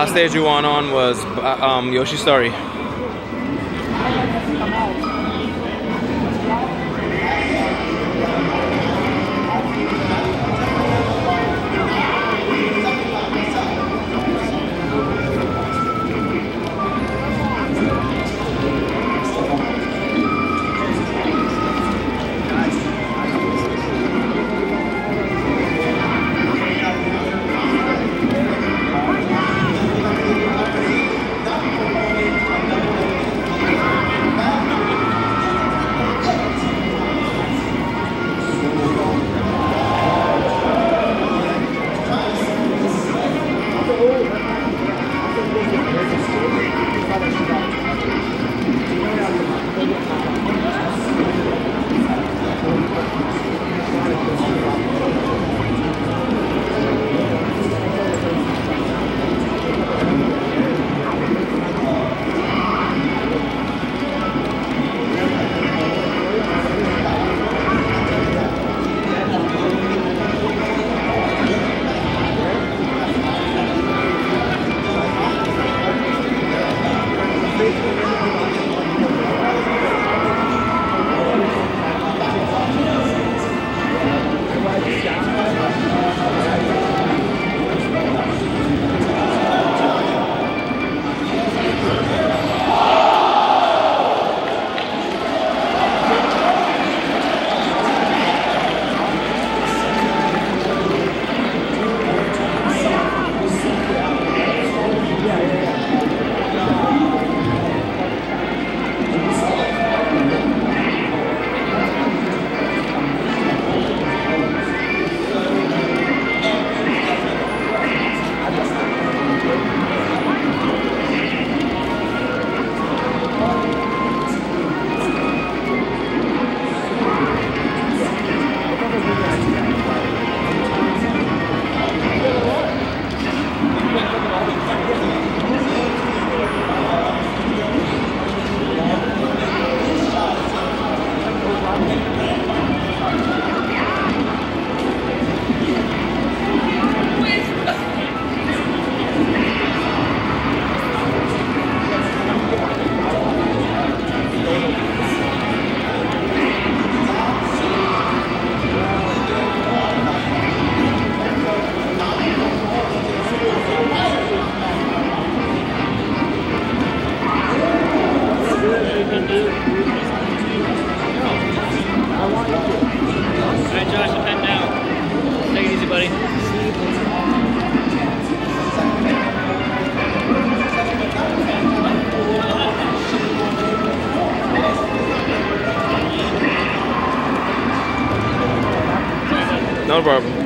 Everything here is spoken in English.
last stage we went on was uh, um, Yoshi Story. No problem.